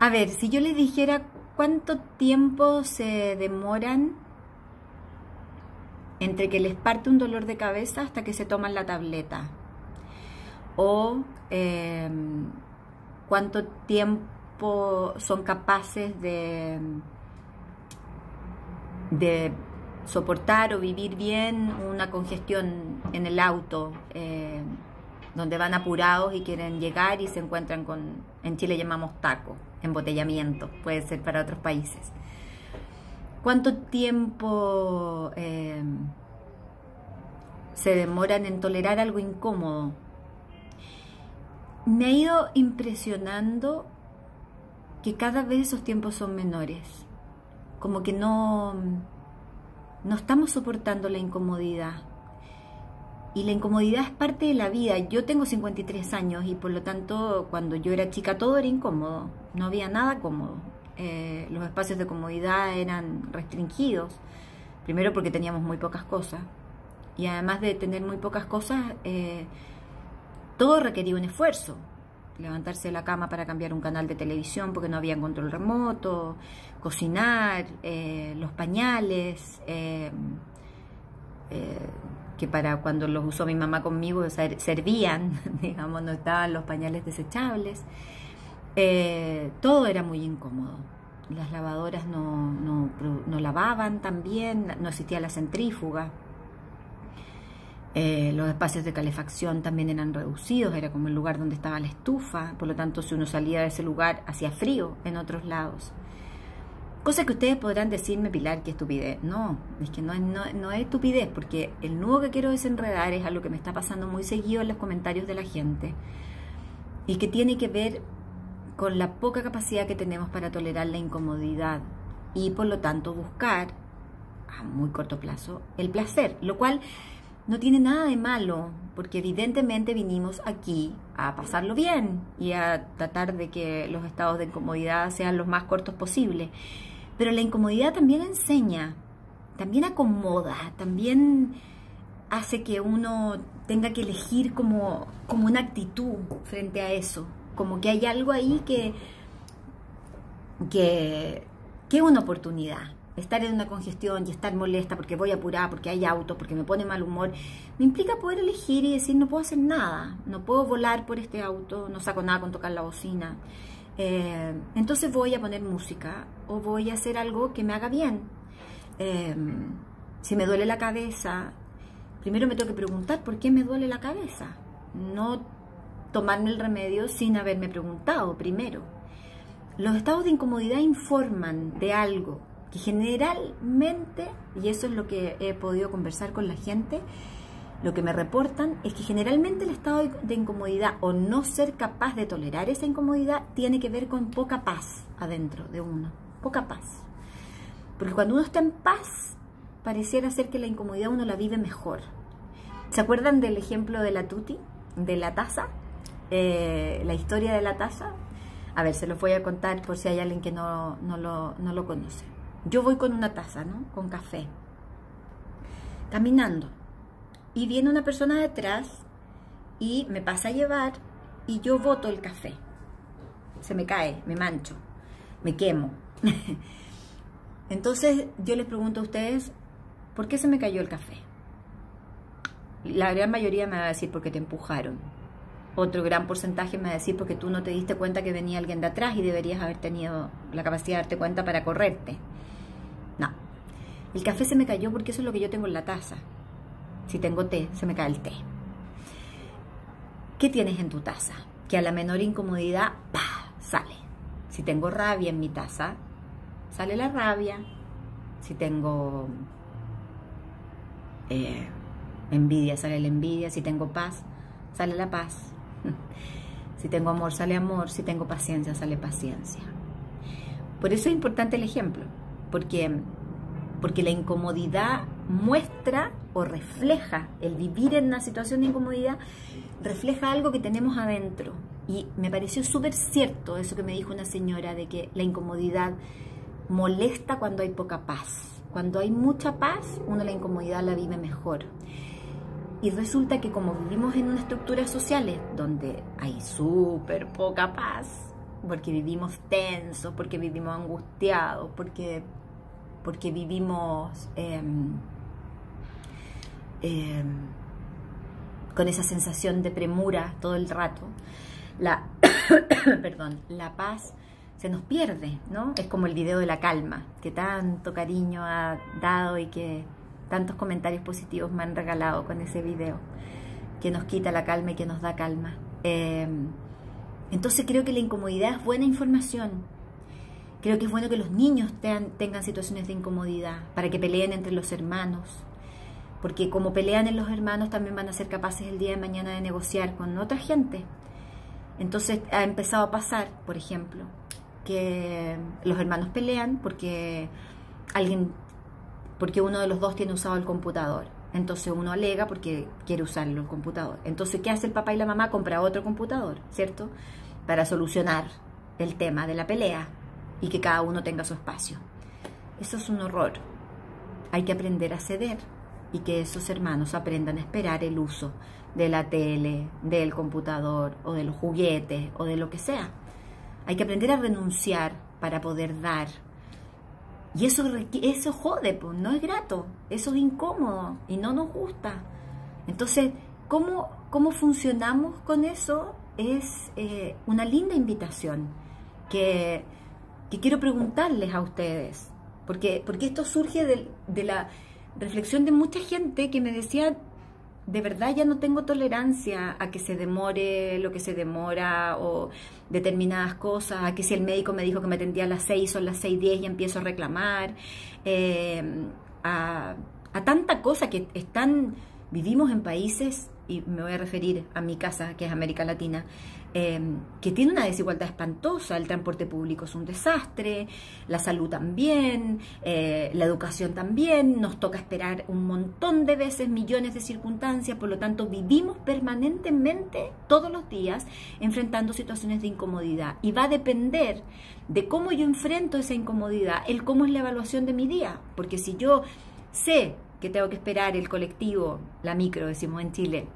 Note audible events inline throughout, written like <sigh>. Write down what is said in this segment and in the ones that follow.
A ver, si yo les dijera cuánto tiempo se demoran entre que les parte un dolor de cabeza hasta que se toman la tableta, o eh, cuánto tiempo son capaces de, soportar o vivir bien una congestión en el auto, eh, donde van apurados y quieren llegar y se encuentran con, en Chile llamamos taco, embotellamiento, puede ser para otros países. ¿Cuánto tiempo eh, se demoran en tolerar algo incómodo? Me ha ido impresionando que cada vez esos tiempos son menores, como que no no estamos soportando la incomodidad. Y la incomodidad es parte de la vida. Yo tengo 53 años y por lo tanto cuando yo era chica todo era incómodo, no había nada cómodo. Eh, los espacios de comodidad eran restringidos, primero porque teníamos muy pocas cosas y además de tener muy pocas cosas, eh, todo requería un esfuerzo levantarse de la cama para cambiar un canal de televisión porque no había control remoto, cocinar, eh, los pañales, que para cuando los usó mi mamá conmigo servían, <laughs> digamos, no estaban los pañales desechables. todo era muy incómodo. Las lavadoras no, no, no lavaban también, no existía la centrífuga. Eh, los espacios de calefacción también eran reducidos, era como el lugar donde estaba la estufa, por lo tanto si uno salía de ese lugar hacía frío en otros lados. Cosa que ustedes podrán decirme, Pilar, que estupidez. No, es que no es, no, no es estupidez, porque el nudo que quiero desenredar es algo que me está pasando muy seguido en los comentarios de la gente y que tiene que ver con la poca capacidad que tenemos para tolerar la incomodidad y por lo tanto buscar a muy corto plazo el placer, lo cual no tiene nada de malo, porque evidentemente vinimos aquí a pasarlo bien y a tratar de que los estados de incomodidad sean los más cortos posibles. Pero la incomodidad también enseña, también acomoda, también hace que uno tenga que elegir como, como una actitud frente a eso, como que hay algo ahí que, que, que una oportunidad. Estar en una congestión y estar molesta porque voy a apurar, porque hay auto, porque me pone mal humor, me implica poder elegir y decir no puedo hacer nada, no puedo volar por este auto, no saco nada con tocar la bocina. Eh, entonces voy a poner música o voy a hacer algo que me haga bien. Eh, si me duele la cabeza, primero me tengo que preguntar por qué me duele la cabeza. No tomarme el remedio sin haberme preguntado primero. Los estados de incomodidad informan de algo que generalmente, y eso es lo que he podido conversar con la gente, lo que me reportan es que generalmente el estado de incomodidad o no ser capaz de tolerar esa incomodidad tiene que ver con poca paz adentro de uno, poca paz. Porque cuando uno está en paz, pareciera ser que la incomodidad uno la vive mejor. ¿Se acuerdan del ejemplo de la tuti, de la taza? Eh, la historia de la taza. A ver, se los voy a contar por si hay alguien que no, no, lo, no lo conoce. Yo voy con una taza, ¿no? Con café. Caminando. Y viene una persona detrás y me pasa a llevar y yo boto el café. Se me cae, me mancho, me quemo. <laughs> Entonces yo les pregunto a ustedes, ¿por qué se me cayó el café? La gran mayoría me va a decir porque te empujaron. Otro gran porcentaje me va a decir porque tú no te diste cuenta que venía alguien de atrás y deberías haber tenido la capacidad de darte cuenta para correrte. No. El café se me cayó porque eso es lo que yo tengo en la taza. Si tengo té, se me cae el té. ¿Qué tienes en tu taza? Que a la menor incomodidad, ¡pah! sale. Si tengo rabia en mi taza, sale la rabia. Si tengo eh, envidia, sale la envidia. Si tengo paz, sale la paz. <laughs> Si tengo amor, sale amor. Si tengo paciencia, sale paciencia. Por eso es importante el ejemplo porque, porque la incomodidad muestra refleja, el vivir en una situación de incomodidad, refleja algo que tenemos adentro. Y me pareció súper cierto eso que me dijo una señora de que la incomodidad molesta cuando hay poca paz. Cuando hay mucha paz, uno la incomodidad la vive mejor. Y resulta que como vivimos en una estructura social donde hay súper poca paz, porque vivimos tensos, porque vivimos angustiados, porque, porque vivimos em, em, con esa sensación de premura todo el rato, la, <coughs> perdón, la paz se nos pierde, ¿no? Es como el video de la calma, que tanto cariño ha dado y que tantos comentarios positivos me han regalado con ese video, que nos quita la calma y que nos da calma. Em, entonces creo que la incomodidad es buena información. Creo que es bueno que los niños tengan situaciones de incomodidad para que peleen entre los hermanos. Porque como pelean en los hermanos también van a ser capaces el día de mañana de negociar con otra gente. Entonces ha empezado a pasar, por ejemplo, que los hermanos pelean porque alguien porque uno de los dos tiene usado el computador. Entonces uno alega porque quiere usarlo el computador. Entonces, ¿qué hace el papá y la mamá? Compra otro computador, ¿cierto? Para solucionar el tema de la pelea y que cada uno tenga su espacio. Eso es un horror. Hay que aprender a ceder y que esos hermanos aprendan a esperar el uso de la tele, del computador o de los juguetes o de lo que sea. Hay que aprender a renunciar para poder dar y eso, eso jode, pues, no es grato, eso es incómodo y no nos gusta. Entonces, ¿cómo, cómo funcionamos con eso? Es eh, una linda invitación que, que, quiero preguntarles a ustedes, porque, porque esto surge de, de la reflexión de mucha gente que me decía, de verdad ya no tengo tolerancia a que se demore lo que se demora o determinadas cosas, a que si el médico me dijo que me atendía a las 6 o a las 6.10 y empiezo a reclamar, eh, a, a tanta cosa que están, vivimos en países, y me voy a referir a mi casa, que es América Latina, Em, que tiene una desigualdad espantosa. El transporte público es un desastre, la salud también, eh, la educación también. Nos toca esperar un montón de veces, millones de circunstancias. Por lo tanto, vivimos permanentemente, todos los días, enfrentando situaciones de incomodidad. Y va a depender de cómo yo enfrento esa incomodidad, el cómo es la evaluación de mi día. Porque si yo sé que tengo que esperar el colectivo, la micro, decimos en Chile,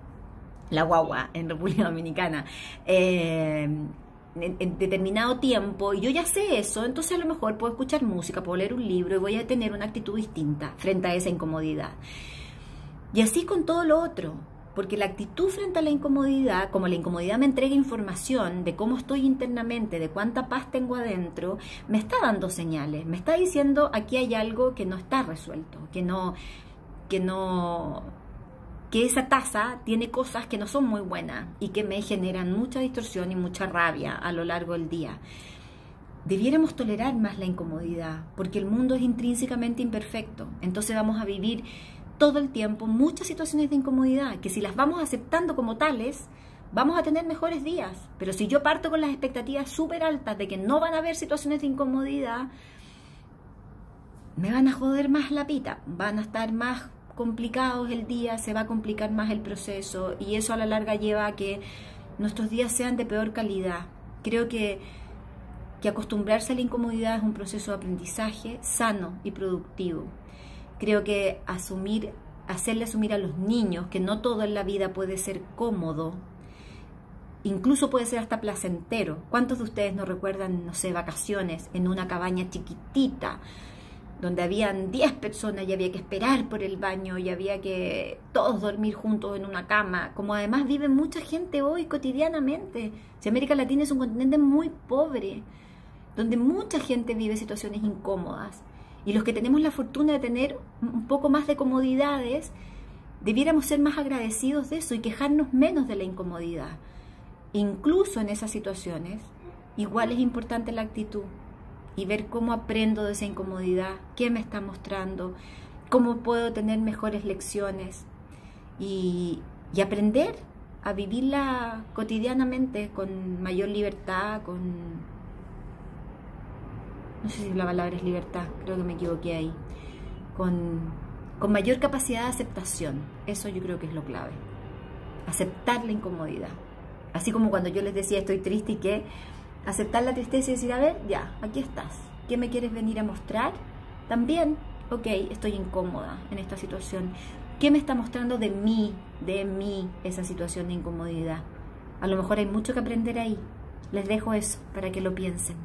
la guagua en República Dominicana, eh, en, determinado tiempo, y yo ya sé eso, entonces a lo mejor puedo escuchar música, puedo leer un libro y voy a tener una actitud distinta frente a esa incomodidad. Y así con todo lo otro, porque la actitud frente a la incomodidad, como la incomodidad me entrega información de cómo estoy internamente, de cuánta paz tengo adentro, me está dando señales, me está diciendo aquí hay algo que no está resuelto, que no, que no, que esa taza tiene cosas que no son muy buenas y que me generan mucha distorsión y mucha rabia a lo largo del día. Debiéramos tolerar más la incomodidad, porque el mundo es intrínsecamente imperfecto. Entonces vamos a vivir todo el tiempo muchas situaciones de incomodidad, que si las vamos aceptando como tales, vamos a tener mejores días. Pero si yo parto con las expectativas súper altas de que no van a haber situaciones de incomodidad, me van a joder más la pita, van a estar más complicados el día, se va a complicar más el proceso y eso a la larga lleva a que nuestros días sean de peor calidad. Creo que, que acostumbrarse a la incomodidad es un proceso de aprendizaje sano y productivo. Creo que asumir, hacerle asumir a los niños que no todo en la vida puede ser cómodo, incluso puede ser hasta placentero. ¿Cuántos de ustedes no recuerdan, no sé, vacaciones en una cabaña chiquitita? Donde habían 10 personas y había que esperar por el baño y había que todos dormir juntos en una cama, como además vive mucha gente hoy cotidianamente. Si América Latina es un continente muy pobre, donde mucha gente vive situaciones incómodas, y los que tenemos la fortuna de tener un poco más de comodidades, debiéramos ser más agradecidos de eso y quejarnos menos de la incomodidad. Incluso en esas situaciones, igual es importante la actitud y ver cómo aprendo de esa incomodidad, qué me está mostrando, cómo puedo tener mejores lecciones y, aprender a vivirla cotidianamente con mayor libertad, con... No sé si la palabra es libertad, creo que me equivoqué ahí. Con, con mayor capacidad de aceptación. Eso yo creo que es lo clave. Aceptar la incomodidad. Así como cuando yo les decía estoy triste y que aceptar la tristeza y decir, a ver, ya, aquí estás. ¿Qué me quieres venir a mostrar? También, ok, estoy incómoda en esta situación. ¿Qué me está mostrando de mí, de mí, esa situación de incomodidad? A lo mejor hay mucho que aprender ahí. Les dejo eso para que lo piensen.